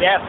Yes,